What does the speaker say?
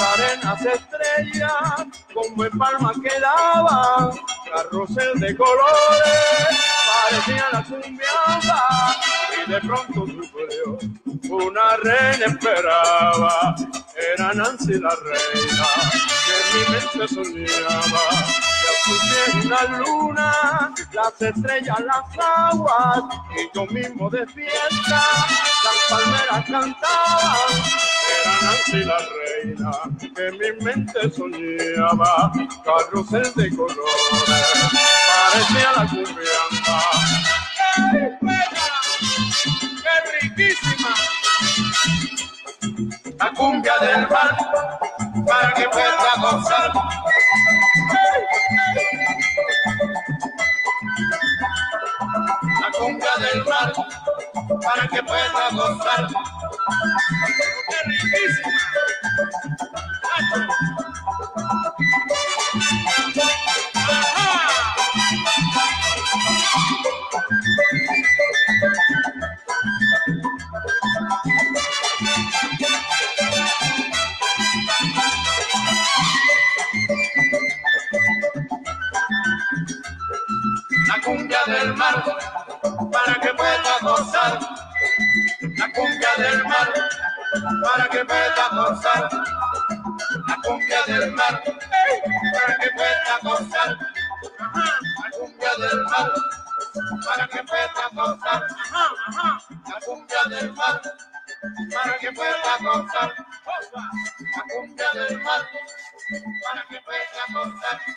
arenas estrellas, como en palma quedaban, carrusel de colores, parecía la cumbiamba, y de pronto sufrió, una reina esperaba, era Nancy la reina, que en mi mente soñaba una luna, las estrellas, las aguas, y yo mismo de fiesta, las palmeras cantaban, era Nancy la reina, que mi mente soñaba, carrusel de colores, parecía la cumbiamba. ¡Qué buena! ¡Qué riquísima! La cumbia del mar, para que pueda gozar. La cumbia del mar para que pueda gozar. ¡Qué riquísima! del mar para que pueda gozar. La cumbia del mar para que pueda gozar. La cumbia del mar para que pueda gozar. La cumbia del mar para que pueda gozar. La cumbia del mar para que pueda gozar. La cumbia del mar para que pueda gozar.